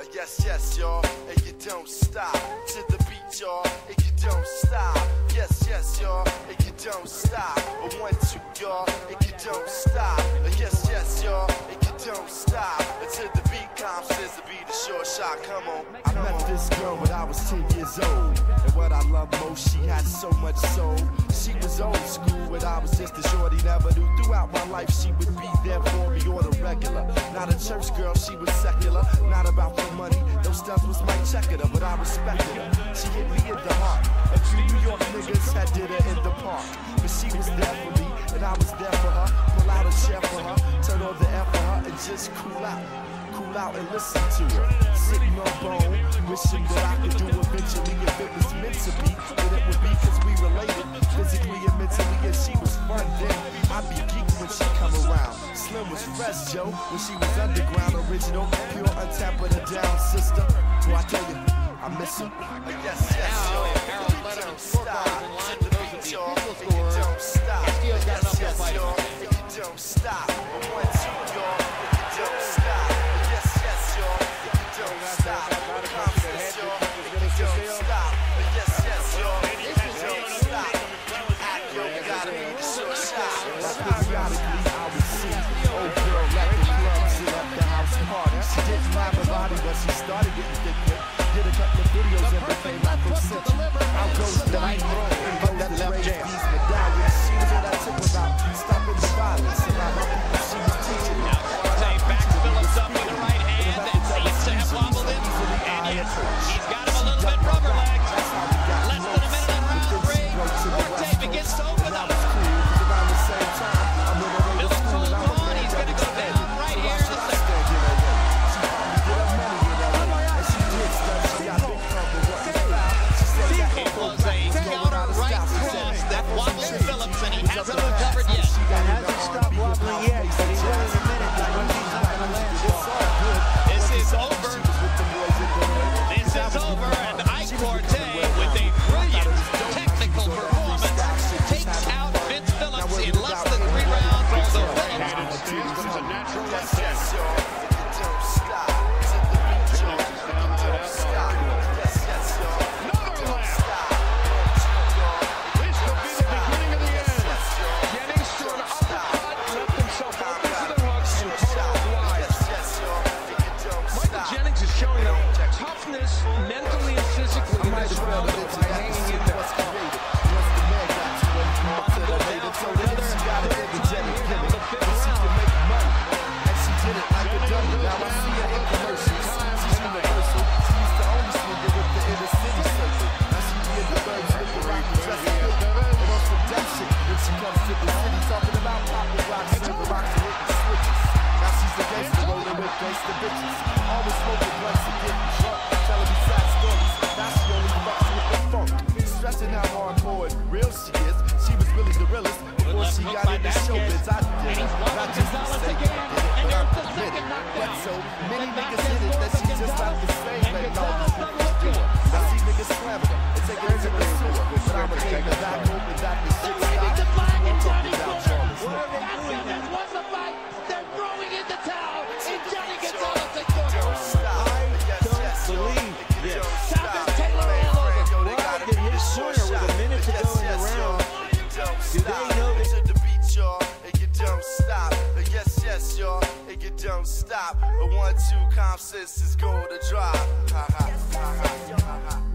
Uh, yes, yes, y'all, and you don't stop to the beat, y'all, and you don't stop. Yes, yes, y'all, and you don't stop. A one, two, y'all, and you don't stop. Uh, yes, yes, y'all, and you don't stop until the beat comes. Says to be the short shot. Come on. This girl when I was 10 years old, and what I love most, she had so much soul. She was old school when I was just a shorty, never knew. Throughout my life, she would be there for me on a regular. Not a church girl, she was secular. Not about the money, those stunts was my checker, but I respected her. She hit me in the heart. A few New York niggas had did her in the park, but she was there for me, and I was there for her. Pull out a chair for her, turn on the air for her, and just cool out. Cool out and listen to her. Wishing that I could do eventually if it was meant to be. Then it would be cause we related physically and mentally, and she was fun then. I'd be geeking when she come around. Slim was fresh, Joe, when she was underground, original, pure untapped with a down sister. So I tell you, I miss her. Yes, yes, Now, y'all. Harold It Letterman don't stop. in line To for the those of beat, you y'all. official It scorers. don't stop. Yes, yes. It don't stop. One, two, but she started getting thick. Did a couple of videos and became Afrocentric. Out goes the right throw recovered yet. hasn't stopped wobbling yet, but he's only a minute. I he's not going to last long. This is over. This is over, and Ike Quartey, with a brilliant technical performance, takes out Vince Phillips in less than three rounds. Although Phillips This Gangsta bitches, always smoking blunts and getting drunk, telling me sad stories. Now she only fucks with the funk, stressing how hardcore and real she is. She was really the realest before she got into showbiz. I did it, not just to say I did it, but I'm committed. But so many niggas hit it that she just not the stop. A one-two comp is going to drop. Ha ha ha ha ha.